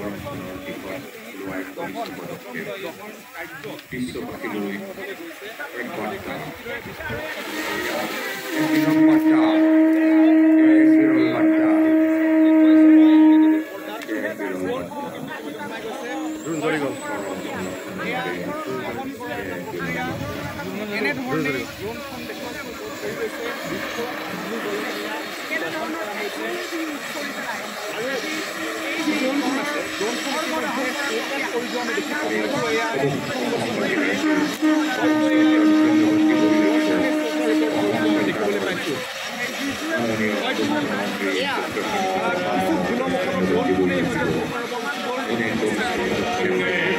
সংৰক্ষণৰ দিশত লোৱা এক পদক্ষেপ বিশ্ববাসীলৈ এক বাৰ্তা এনেধৰণে হৈ গৈছে বিশ্ব Yeah.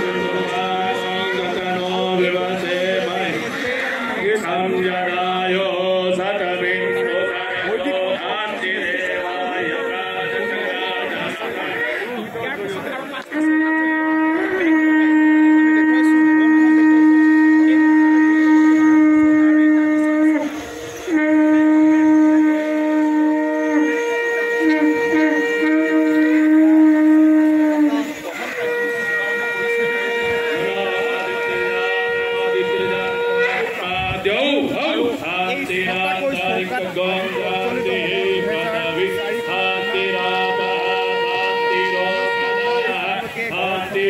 तेरा तारिक गौंदा तेरे पदवी हा तेरा बाबा तेरो कदाया हा ते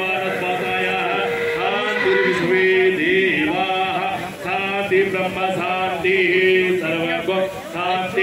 मारत बताया हा तेरे विश्वे देवा हा ते ब्रह्म शांति सर्वगो शांति